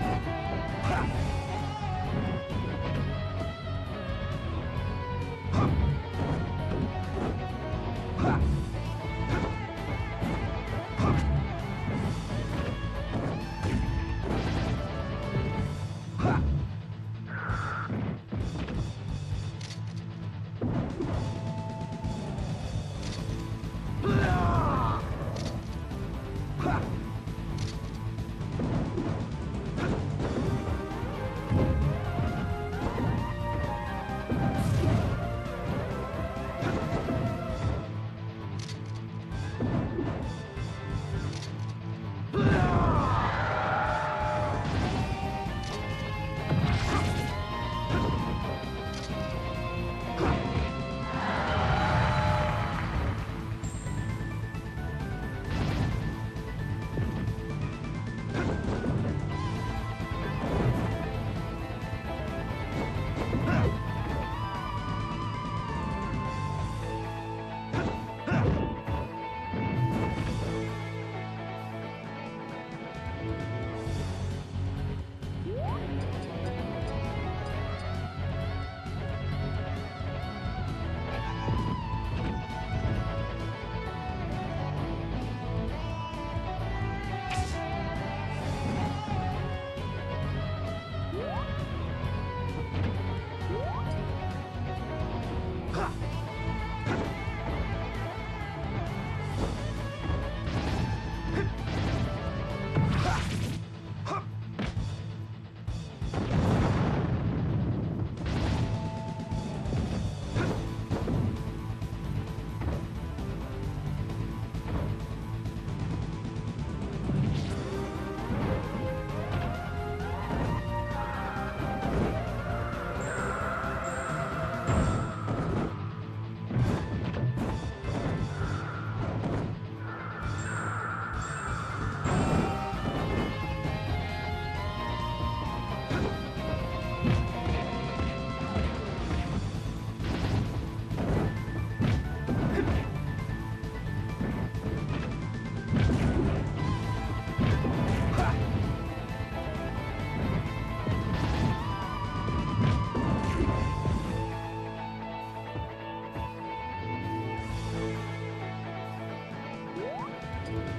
Ha! Podcast.